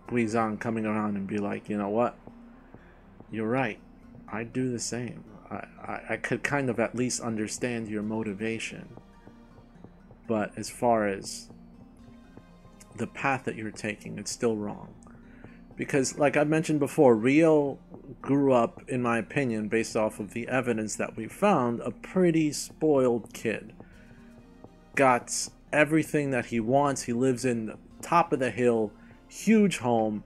Guizhang coming around and be like, you know what? You're right. I'd do the same. I, I, I could kind of at least understand your motivation. But as far as the path that you're taking, it's still wrong. Because, like I mentioned before, Ryo grew up, in my opinion, based off of the evidence that we found, a pretty spoiled kid. Got everything that he wants. He lives in the top of the hill, huge home.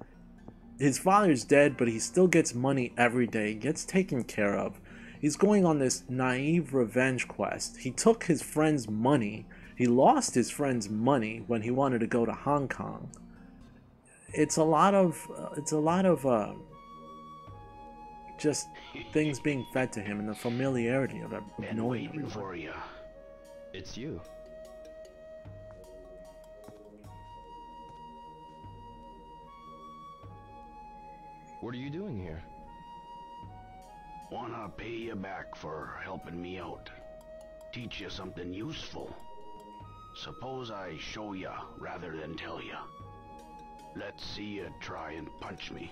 His father's dead, but he still gets money every day, gets taken care of. He's going on this naive revenge quest. He took his friend's money. He lost his friend's money when he wanted to go to Hong Kong. It's a lot of uh, it's a lot of uh, just things being fed to him and the familiarity of, of Been knowing waiting everyone. for you. It's you. What are you doing here? Wanna pay you back for helping me out. Teach you something useful. Suppose I show ya rather than tell ya. Let's see you try and punch me.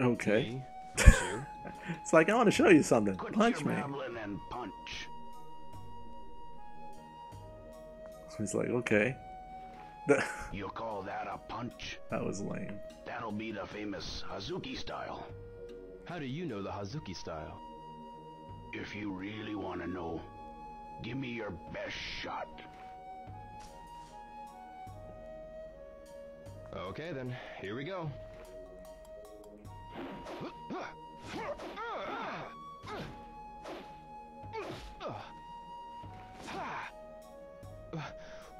Okay. Me? It's like I want to show you something. Quit Punch me. babbling and punch. He's like, okay. That You call that a punch? that was lame. That'll be the famous Hazuki style. How do you know the Hazuki style? If you really want to know, give me your best shot. Okay then, here we go.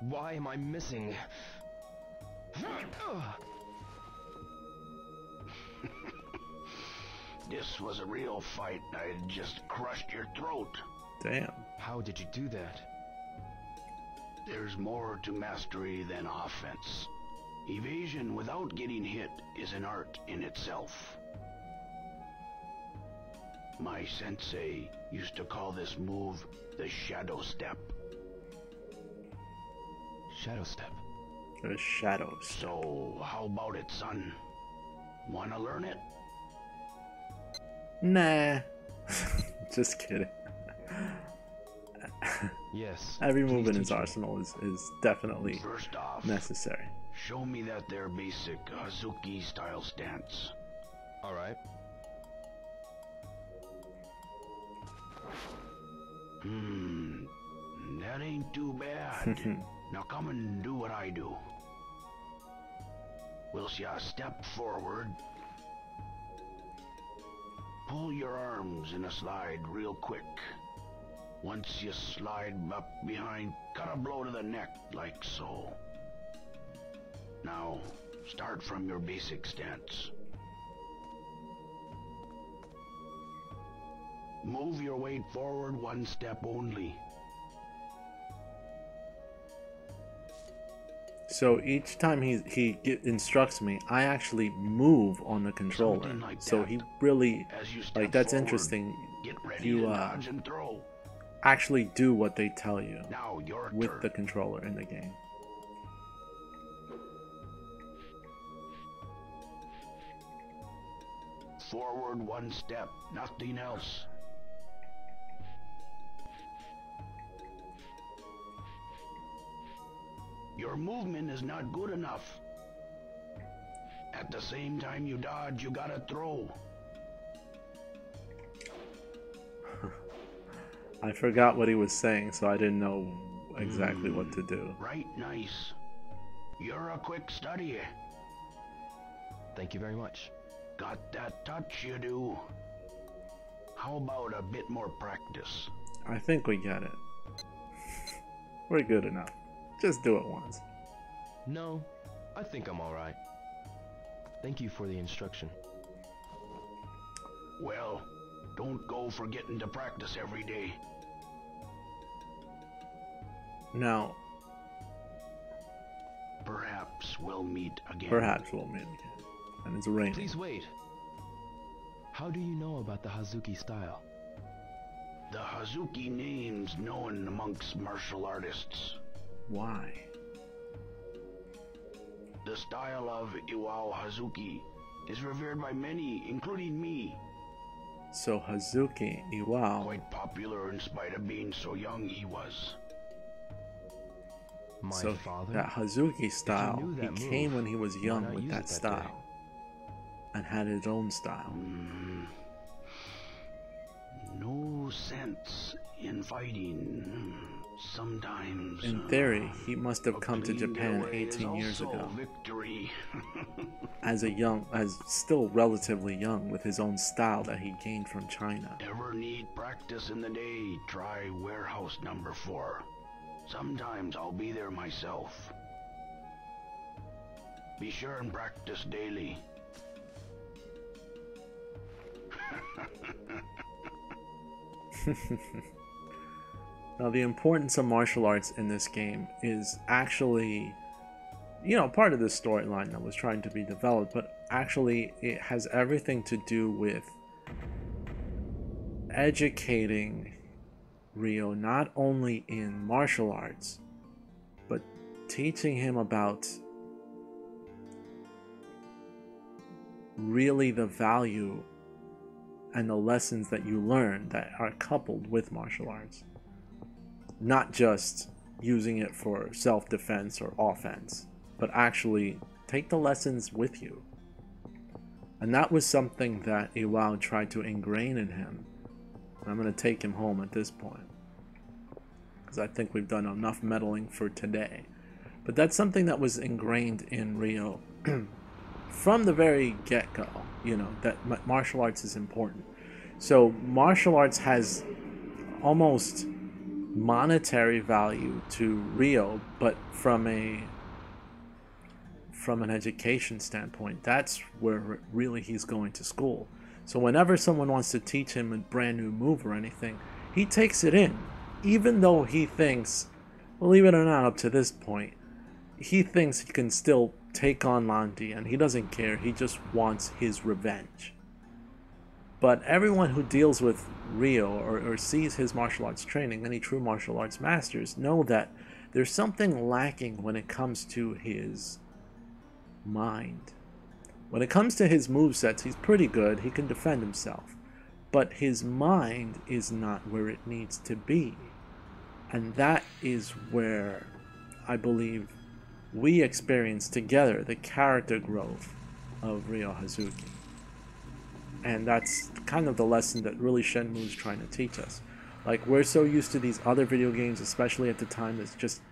Why am I missing? This was a real fight. I'd just crushed your throat. Damn. How did you do that? There's more to mastery than offense. Evasion without getting hit is an art in itself. My sensei used to call this move the shadow step. Shadow step. There's shadows. So, how about it, son? Wanna learn it? Nah. Just kidding. Yes. Every move in his teach me. arsenal is, is definitely First off, necessary. show me that there basic Hazuki style stance. Alright. Hmm, that ain't too bad. now come and do what I do. Whilst ya step forward, pull your arms in a slide real quick. Once you slide up behind, cut a blow to the neck like so. Now, start from your basic stance. Move your weight forward one step only. So each time he he instructs me, I actually move on the controller. Like so that. he really As you like that's forward, interesting. Get ready You to uh, dodge and throw. Actually do what they tell you with turn. the controller in the game. Forward one step, nothing else. Your movement is not good enough. At the same time you dodge, you gotta throw. I forgot what he was saying, so I didn't know exactly what to do. Mm, right, nice. You're a quick study. Thank you very much. Got that touch, you do. How about a bit more practice? I think we get it. We're good enough. Just do it once. No, I think I'm alright. Thank you for the instruction. Well, don't go forgetting to practice every day. Now, Perhaps we'll meet again. perhaps we'll meet again. And it's raining. Please wait. How do you know about the Hazuki style? The Hazuki name's known amongst martial artists. Why? The style of Iwao Hazuki is revered by many, including me. So Hazuki Iwao. Quite popular in spite of being so young he was. My so father? that Hazuki style, knew he that came when he was young with use that it that day? style. And had his own style. Mm. No sense in fighting. Sometimes. In theory, he must have come to Japan 18 years ago. Victory. As a young, as still relatively young, with his own style that he gained from China. Ever need practice in the day? Try warehouse number four. Sometimes I'll be there myself. Be sure and practice daily. Now, the importance of martial arts in this game is actually, you know, part of the storyline that was trying to be developed, but actually, it has everything to do with educating Ryo not only in martial arts, but teaching him about really the value and the lessons that you learn that are coupled with martial arts not just using it for self defense or offense, but actually take the lessons with you. And that was something that Iwao tried to ingrain in him. I'm going to take him home at this point. Because I think we've done enough meddling for today. But that's something that was ingrained in Ryo from the very get go, you know, that martial arts is important. So, martial arts has almost monetary value to Ryo, but from a from an education standpoint, that's where really he's going to school. So whenever someone wants to teach him a brand new move or anything, he takes it in, even though he thinks, believe it or not, up to this point, he thinks he can still take on Lan Di, and he doesn't care. He just wants his revenge. But everyone who deals with Ryo or, or sees his martial arts training, any true martial arts masters, know that there's something lacking when it comes to his mind. When it comes to his movesets, he's pretty good. He can defend himself. But his mind is not where it needs to be. And that is where I believe we experience together the character growth of Ryo Hazuki. And that's kind of the lesson that really Shenmue's trying to teach us. Like, we're so used to these other video games, especially at the time, it's just,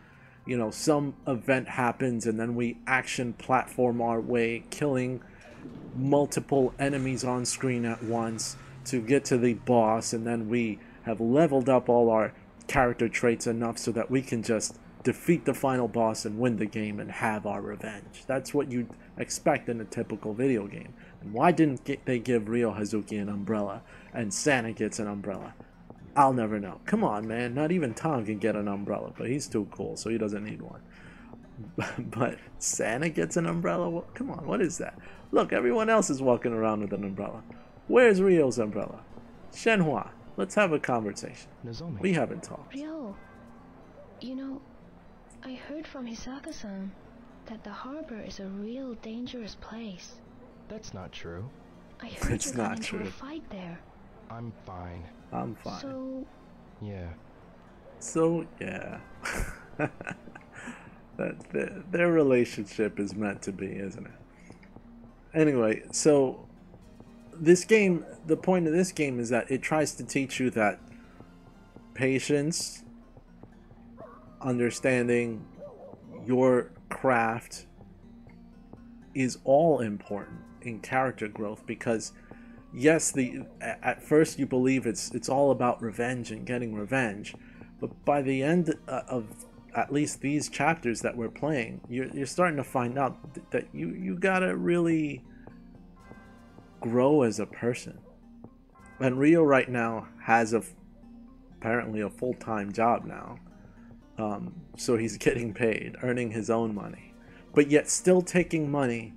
you know, some event happens and then we action platform our way, killing multiple enemies on screen at once to get to the boss, and then we have leveled up all our character traits enough so that we can just defeat the final boss and win the game and have our revenge. That's what you'd expect in a typical video game. And why didn't they give Ryo Hazuki an umbrella and Santa gets an umbrella? I'll never know. Come on, man. Not even Tom can get an umbrella, but he's too cool, so he doesn't need one. but Santa gets an umbrella? Come on, what is that? Look, everyone else is walking around with an umbrella. Where's Ryo's umbrella? Shenhua, let's have a conversation. Nozomi. We haven't talked. Ryo, you know, I heard from Hisaka-san that the harbor is a real dangerous place. That's not true. I heard It's you got not into true. a fight there. I'm fine. I'm fine. So, Yeah. So yeah, that their, their relationship is meant to be, isn't it? Anyway, so this game, the point of this game is that it tries to teach you that patience, understanding your craft is all important in character growth because yes the at first you believe it's it's all about revenge and getting revenge but by the end uh, of at least these chapters that we're playing you're, you're starting to find out th- that you you gotta really grow as a person. And Ryo right now has a apparently a full-time job now um, so he's getting paid earning his own money but yet still taking money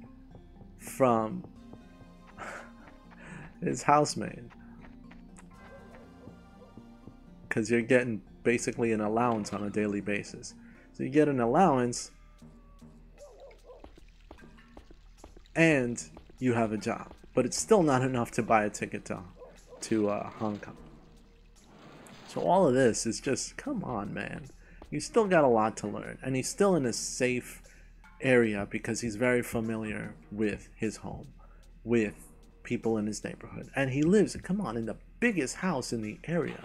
from his housemaid because you're getting basically an allowance on a daily basis. So you get an allowance and you have a job but it's still not enough to buy a ticket to, to uh, hong kong. So all of this is just come on man. You still got a lot to learn and he's still in a safe area because he's very familiar with his home with people in his neighborhood and he lives come on in the biggest house in the area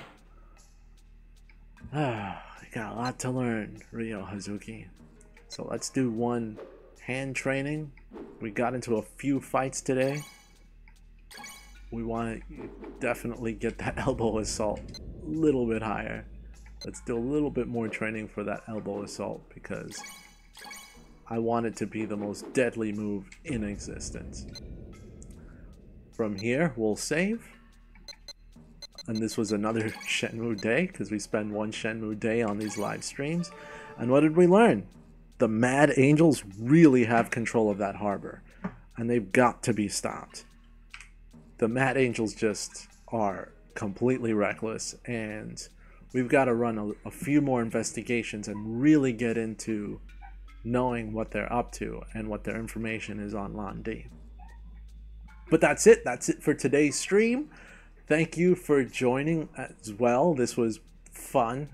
ah got a lot to learn Ryo Hazuki so let's do one hand training we got into a few fights today we want to definitely get that elbow assault a little bit higher let's do a little bit more training for that elbow assault because I want it to be the most deadly move in existence. From here, we'll save. And this was another Shenmue day, because we spend one Shenmue day on these live streams. And what did we learn? The Mad Angels really have control of that harbor. And they've got to be stopped. The Mad Angels just are completely reckless. And we've got to run a, a few more investigations and really get into knowing what they're up to and what their information is on Lan Di. But that's it. That's it for today's stream. Thank you for joining as well. This was fun.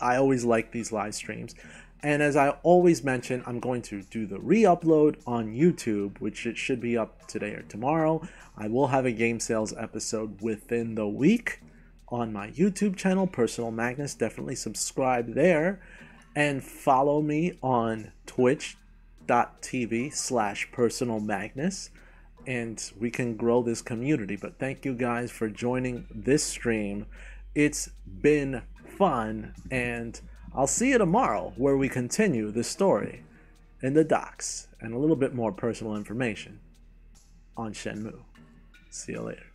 I always like these live streams. And as I always mention, I'm going to do the re-upload on YouTube, which it should be up today or tomorrow. I will have a game sales episode within the week on my YouTube channel, Personal Magnus. Definitely subscribe there and follow me on twitch.tv slash personal magnus and we can grow this community. But thank you guys for joining this stream. It's been fun and i'll see you tomorrow where we continue the story in the docks and a little bit more personal information on shenmue. See you later